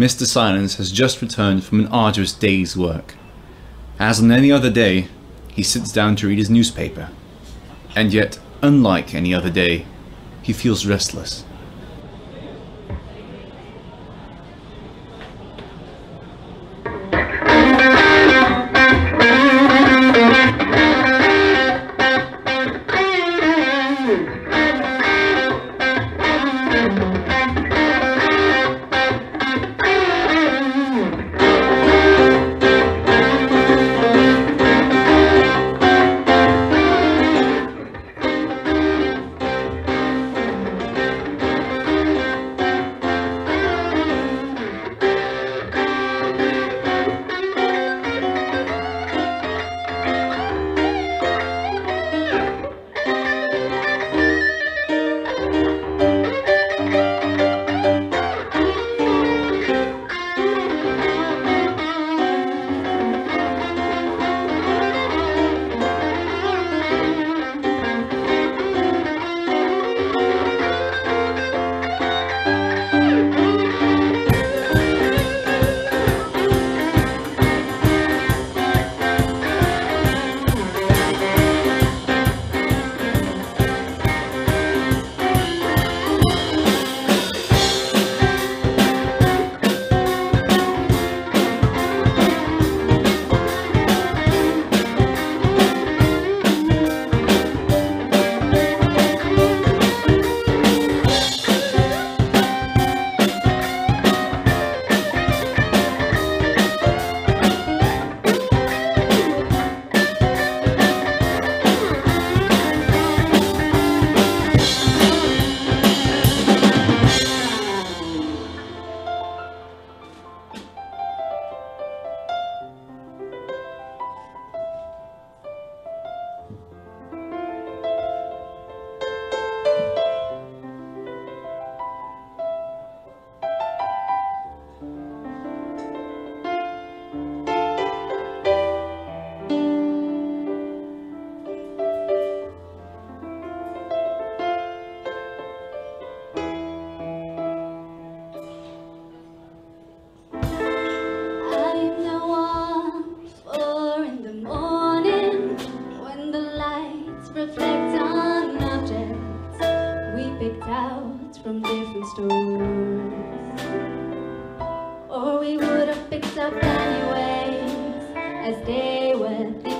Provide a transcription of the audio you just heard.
Mr. Silence has just returned from an arduous day's work. As on any other day, he sits down to read his newspaper. And yet, unlike any other day, he feels restless. Picked out from different stores. Or we would have picked up anyways, as they were things